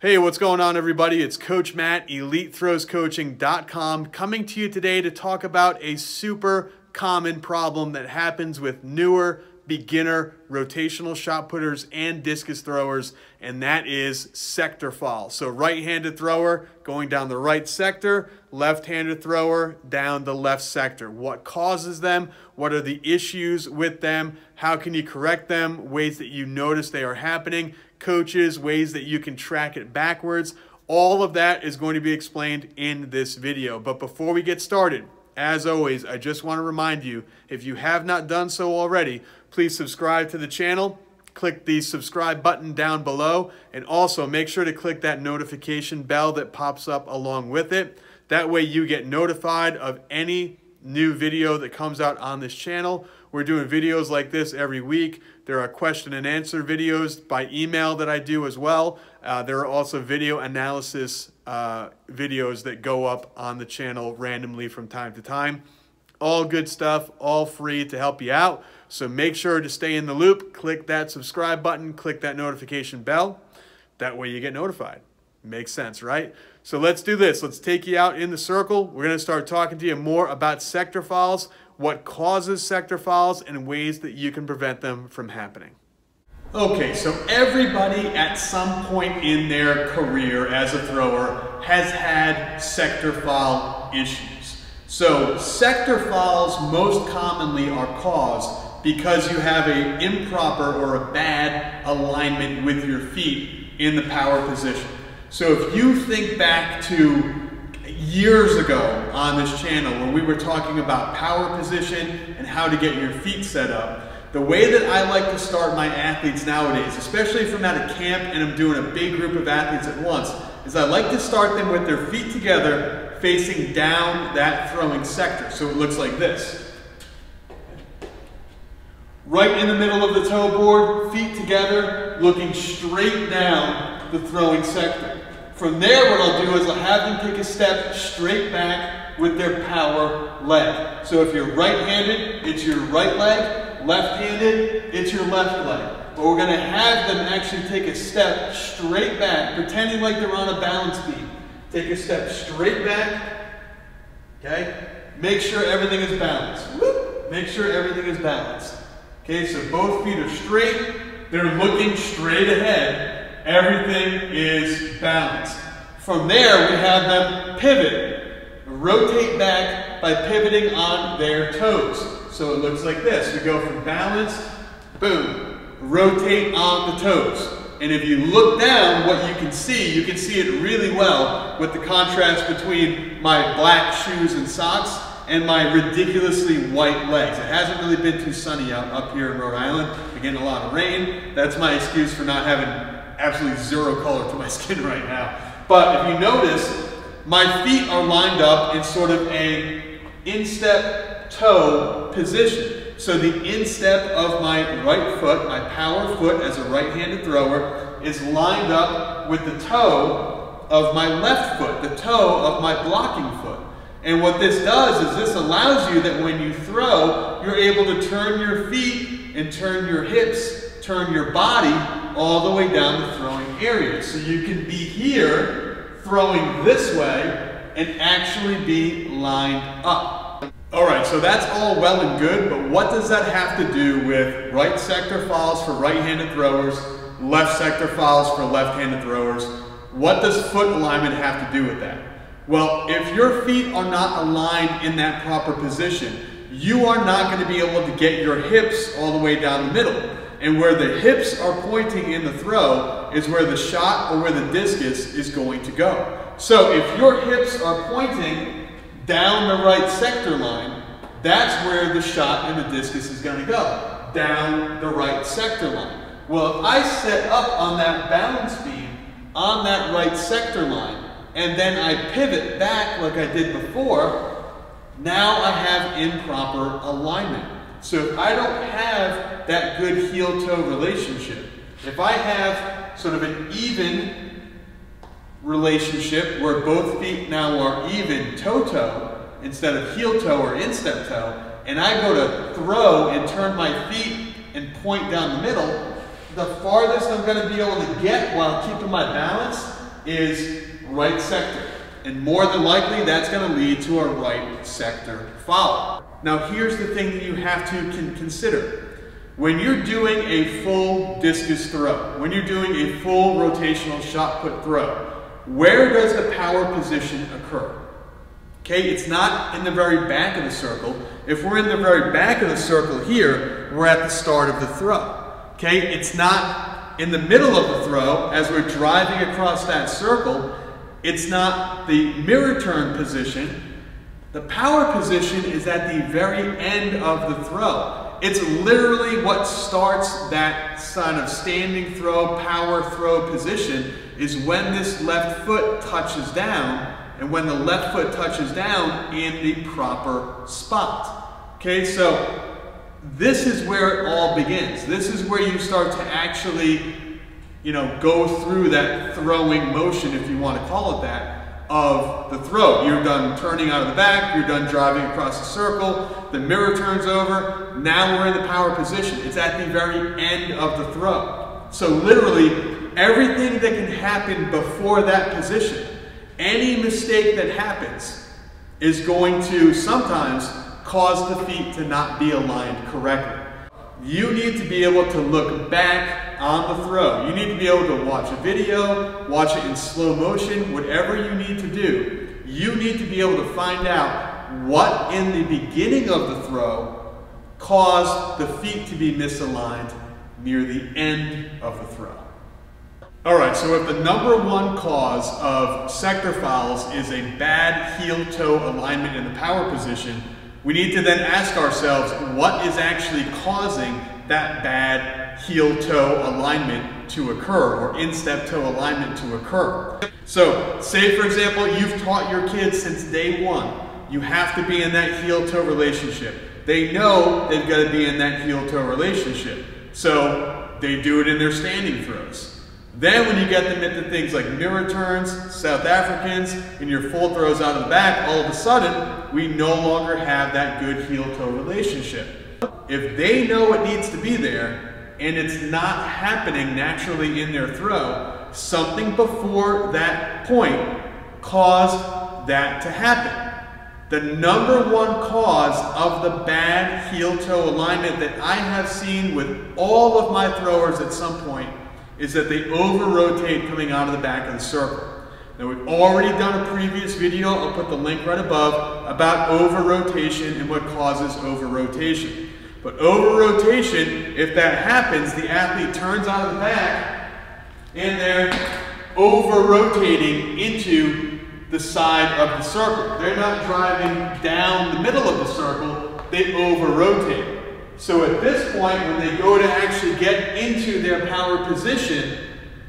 Hey, what's going on, everybody? It's Coach Matt, EliteThrowsCoaching.com, coming to you today to talk about a super common problem that happens with newer beginner rotational shot putters and discus throwers, and that is sector foul. So right-handed thrower going down the right sector, left-handed thrower down the left sector. What causes them? What are the issues with them? How can you correct them? Ways that you notice they are happening, coaches, ways that you can track it backwards. All of that is going to be explained in this video. But before we get started, as always, I just want to remind you, if you have not done so already, please subscribe to the channel. Click the subscribe button down below and also make sure to click that notification bell that pops up along with it. That way you get notified of any new video that comes out on this channel. We're doing videos like this every week. There are question and answer videos by email that I do as well. Uh, there are also video analysis uh, videos that go up on the channel randomly from time to time. All good stuff, all free to help you out. So make sure to stay in the loop. Click that subscribe button, click that notification bell. That way you get notified. Makes sense, right? So let's do this. Let's take you out in the circle. We're going to start talking to you more about sector fouls, what causes sector fouls, and ways that you can prevent them from happening. Okay, so everybody at some point in their career as a thrower has had sector foul issues. So sector fouls most commonly are caused because you have an improper or a bad alignment with your feet in the power position. So if you think back to years ago on this channel when we were talking about power position and how to get your feet set up, the way that I like to start my athletes nowadays, especially if I'm at a camp and I'm doing a big group of athletes at once, is I like to start them with their feet together facing down that throwing sector. So it looks like this right in the middle of the toe board, feet together, looking straight down the throwing sector. From there, what I'll do is I'll have them take a step straight back with their power leg. So if you're right-handed, it's your right leg. Left-handed, it's your left leg. But we're going to have them actually take a step straight back, pretending like they're on a balance beam. Take a step straight back, okay? Make sure everything is balanced. Make sure everything is balanced. Okay, so both feet are straight. They're looking straight ahead. Everything is balanced. From there, we have them pivot, rotate back by pivoting on their toes. So it looks like this. We go from balance, boom, rotate on the toes. And if you look down, what you can see, you can see it really well with the contrast between my black shoes and socks and my ridiculously white legs. It hasn't really been too sunny out up here in Rhode Island. We're getting a lot of rain. That's my excuse for not having absolutely zero color to my skin right now. But if you notice, my feet are lined up in sort of a instep toe position. So the instep of my right foot, my power foot as a right-handed thrower, is lined up with the toe of my left foot, the toe of my blocking foot. And what this does is this allows you that when you throw, you're able to turn your feet and turn your hips, turn your body all the way down the throwing area. So you can be here throwing this way and actually be lined up. All right, so that's all well and good, but what does that have to do with right sector fouls for right-handed throwers, left sector fouls for left-handed throwers? What does foot alignment have to do with that? Well, if your feet are not aligned in that proper position, you are not going to be able to get your hips all the way down the middle. And where the hips are pointing in the throw is where the shot or where the discus is going to go. So if your hips are pointing down the right sector line, that's where the shot and the discus is going to go, down the right sector line. Well, if I set up on that balance beam on that right sector line, and then I pivot back like I did before, now I have improper alignment. So if I don't have that good heel-toe relationship, if I have sort of an even relationship where both feet now are even toe-toe instead of heel-toe or instep-toe, and I go to throw and turn my feet and point down the middle, the farthest I'm going to be able to get while keeping my balance is right sector. And more than likely, that's going to lead to a right sector foul. Now, here's the thing that you have to con consider. When you're doing a full discus throw, when you're doing a full rotational shot put throw, where does the power position occur? Okay, it's not in the very back of the circle. If we're in the very back of the circle here, we're at the start of the throw. Okay, it's not in the middle of the throw as we're driving across that circle. It's not the mirror turn position. The power position is at the very end of the throw. It's literally what starts that kind of standing throw, power throw position is when this left foot touches down and when the left foot touches down in the proper spot. Okay, so this is where it all begins. This is where you start to actually, you know, go through that throwing motion, if you want to call it that, of the throw. You're done turning out of the back, you're done driving across the circle, the mirror turns over, now we're in the power position. It's at the very end of the throw. So literally, everything that can happen before that position, any mistake that happens, is going to sometimes cause the feet to not be aligned correctly. You need to be able to look back on the throw. You need to be able to watch a video, watch it in slow motion, whatever you need to do. You need to be able to find out what in the beginning of the throw caused the feet to be misaligned near the end of the throw. All right, so if the number one cause of sector fouls is a bad heel-toe alignment in the power position, we need to then ask ourselves what is actually causing that bad heel-toe alignment to occur or instep-toe alignment to occur. So say for example, you've taught your kids since day one, you have to be in that heel-toe relationship. They know they've got to be in that heel-toe relationship. So they do it in their standing throws. Then when you get them into things like mirror turns, South Africans, and your full throws out of the back, all of a sudden, we no longer have that good heel-toe relationship. If they know it needs to be there, and it's not happening naturally in their throw, something before that point caused that to happen. The number one cause of the bad heel-toe alignment that I have seen with all of my throwers at some point is that they over-rotate coming out of the back of the circle. Now we've already done a previous video, I'll put the link right above, about over-rotation and what causes over-rotation. But over-rotation, if that happens, the athlete turns out of the back and they're over-rotating into the side of the circle. They're not driving down the middle of the circle, they over-rotate. So at this point, when they go to actually get into their power position,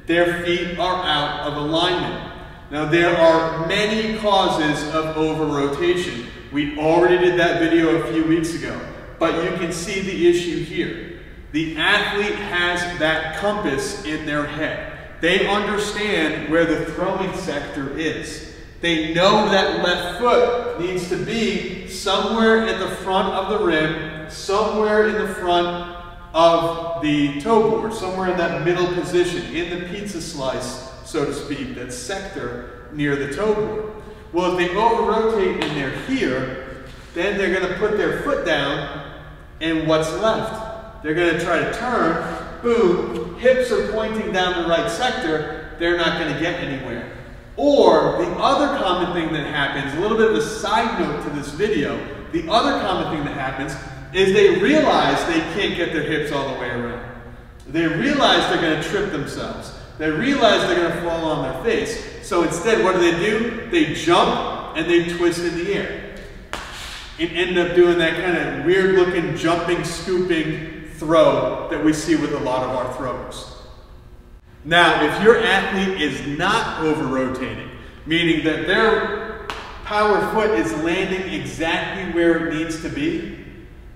their feet are out of alignment. Now there are many causes of over-rotation. We already did that video a few weeks ago, but you can see the issue here. The athlete has that compass in their head. They understand where the throwing sector is. They know that left foot needs to be somewhere at the front of the rim somewhere in the front of the toe board, somewhere in that middle position, in the pizza slice, so to speak, that sector near the toe board. Well, if they over-rotate and they're here, then they're going to put their foot down, and what's left? They're going to try to turn, boom, hips are pointing down the right sector, they're not going to get anywhere. Or the other common thing that happens, a little bit of a side note to this video, the other common thing that happens is they realize they can't get their hips all the way around. They realize they're going to trip themselves. They realize they're going to fall on their face. So instead, what do they do? They jump and they twist in the air. And end up doing that kind of weird looking jumping, scooping throw that we see with a lot of our throwers. Now, if your athlete is not over rotating, meaning that their power foot is landing exactly where it needs to be,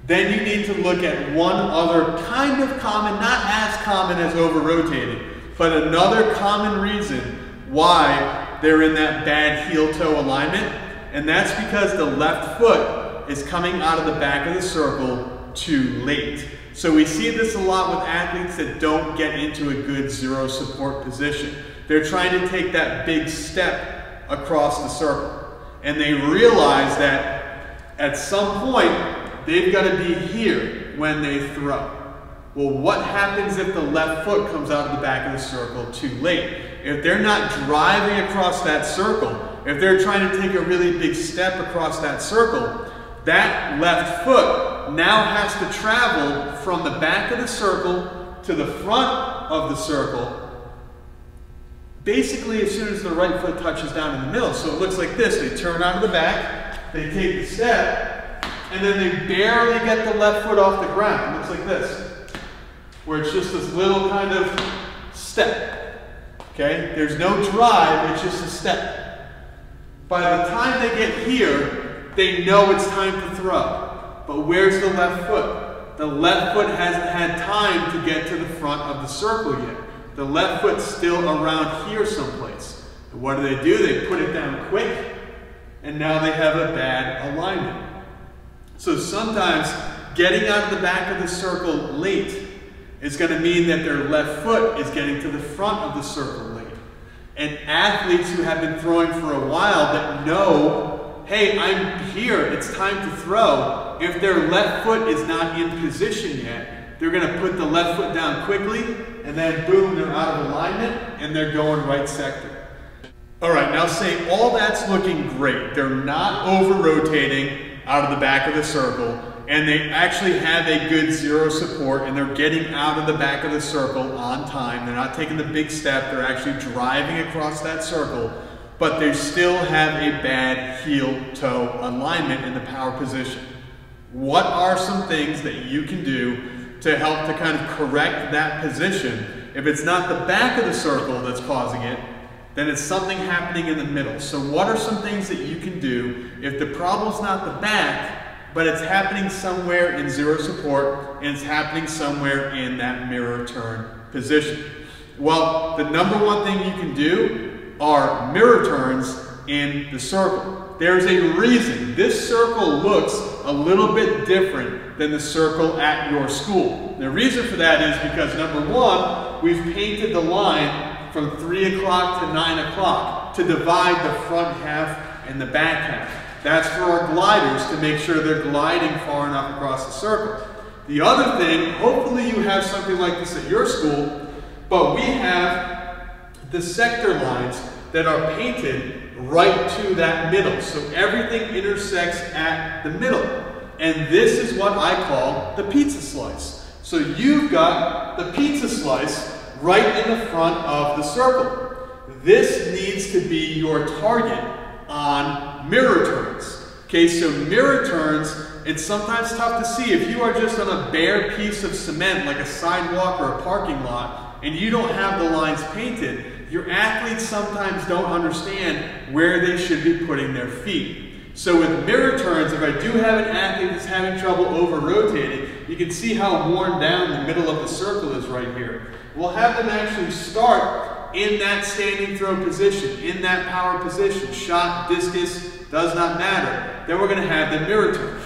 then you need to look at one other kind of common, not as common as over-rotating, but another common reason why they're in that bad heel-toe alignment, and that's because the left foot is coming out of the back of the circle too late. So we see this a lot with athletes that don't get into a good zero support position. They're trying to take that big step across the circle. And they realize that at some point, they've got to be here when they throw. Well, what happens if the left foot comes out of the back of the circle too late? If they're not driving across that circle, if they're trying to take a really big step across that circle, that left foot now has to travel from the back of the circle to the front of the circle basically as soon as the right foot touches down in the middle. So it looks like this. They turn onto the back, they take the step, and then they barely get the left foot off the ground. It looks like this, where it's just this little kind of step. Okay? There's no drive, it's just a step. By the time they get here, they know it's time to throw. But where's the left foot? The left foot hasn't had time to get to the front of the circle yet. The left foot's still around here someplace. And what do they do? They put it down quick, and now they have a bad alignment. So sometimes getting out of the back of the circle late is going to mean that their left foot is getting to the front of the circle late. And athletes who have been throwing for a while that know, hey, I'm here, it's time to throw, if their left foot is not in position yet, they're going to put the left foot down quickly and then boom, they're out of alignment, and they're going right sector. All right, now say all that's looking great. They're not over-rotating out of the back of the circle, and they actually have a good zero support, and they're getting out of the back of the circle on time. They're not taking the big step. They're actually driving across that circle, but they still have a bad heel-toe alignment in the power position. What are some things that you can do to help to kind of correct that position. If it's not the back of the circle that's causing it, then it's something happening in the middle. So what are some things that you can do if the problem's not the back, but it's happening somewhere in zero support and it's happening somewhere in that mirror turn position? Well, the number one thing you can do are mirror turns in the circle. There's a reason this circle looks a little bit different than the circle at your school. The reason for that is because number one, we've painted the line from 3 o'clock to 9 o'clock to divide the front half and the back half. That's for our gliders to make sure they're gliding far enough across the circle. The other thing, hopefully you have something like this at your school, but we have the sector lines that are painted right to that middle. So everything intersects at the middle. And this is what I call the pizza slice. So you've got the pizza slice right in the front of the circle. This needs to be your target on mirror turns. Okay, so mirror turns, it's sometimes tough to see. If you are just on a bare piece of cement, like a sidewalk or a parking lot, and you don't have the lines painted, your athletes sometimes don't understand where they should be putting their feet. So with mirror turns, if I do have an athlete that's having trouble over rotating, you can see how worn down the middle of the circle is right here. We'll have them actually start in that standing throw position, in that power position. Shot, discus, does not matter. Then we're going to have them mirror turn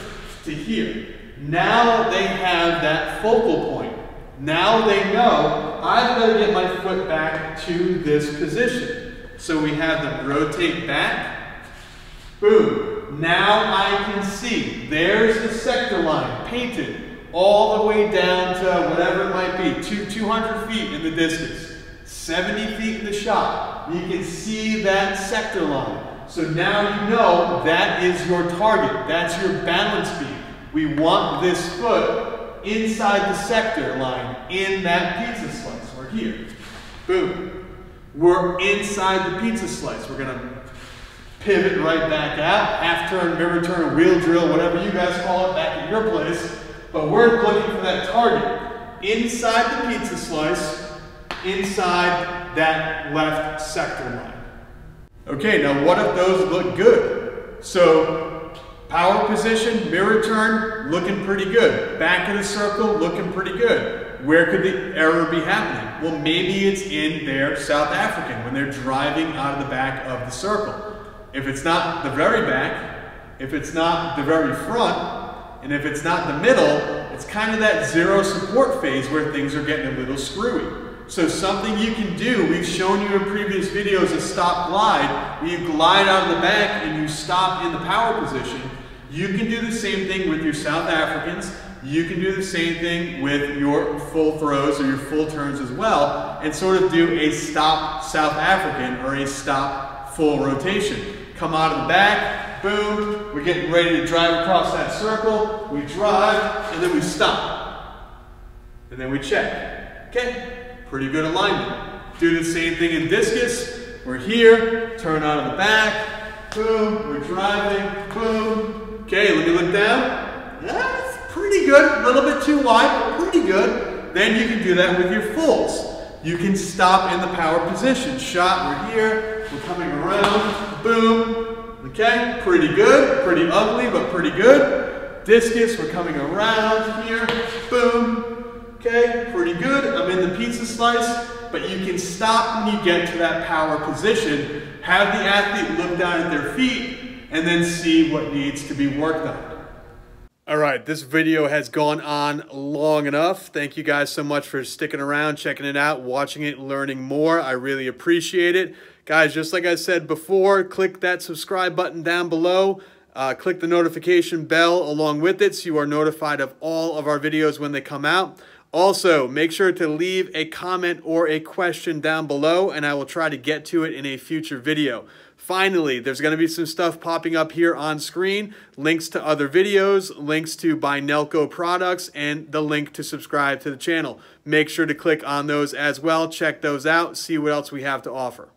to here. Now they have that focal point. Now they know I've got to get my foot back to this position. So we have them rotate back. Boom. Now I can see. There's the sector line painted all the way down to whatever it might be, two, 200 feet in the distance, 70 feet in the shot. You can see that sector line. So now you know that is your target. That's your balance beam. We want this foot inside the sector line in that pizza slice. We're here. Boom. We're inside the pizza slice. We're going to pivot right back out, half turn, mirror turn, wheel drill, whatever you guys call it back at your place. But we're looking for that target inside the pizza slice, inside that left sector line. Okay, now what if those look good? So Power position, mirror turn, looking pretty good. Back of the circle, looking pretty good. Where could the error be happening? Well, maybe it's in their South African when they're driving out of the back of the circle. If it's not the very back, if it's not the very front, and if it's not the middle, it's kind of that zero support phase where things are getting a little screwy. So something you can do, we've shown you in previous videos a stop glide, where you glide out of the back and you stop in the power position. You can do the same thing with your South Africans. You can do the same thing with your full throws or your full turns as well, and sort of do a stop South African or a stop full rotation. Come out of the back, boom, we're getting ready to drive across that circle, we drive, and then we stop. And then we check. Okay, pretty good alignment. Do the same thing in discus. We're here, turn out of the back, boom, we're driving, boom. Okay, let me look down. That's pretty good, a little bit too wide, but pretty good. Then you can do that with your fulls. You can stop in the power position. Shot, we're here, we're coming around, boom. Okay, pretty good, pretty ugly, but pretty good. Discus, we're coming around here, boom. Okay, pretty good. I'm in the pizza slice, but you can stop when you get to that power position. Have the athlete look down at their feet and then see what needs to be worked on. All right, this video has gone on long enough. Thank you guys so much for sticking around, checking it out, watching it, learning more. I really appreciate it. Guys, just like I said before, click that subscribe button down below. Uh, click the notification bell along with it so you are notified of all of our videos when they come out. Also, make sure to leave a comment or a question down below and I will try to get to it in a future video. Finally, there's going to be some stuff popping up here on screen, links to other videos, links to buy Nelco products, and the link to subscribe to the channel. Make sure to click on those as well, check those out, see what else we have to offer.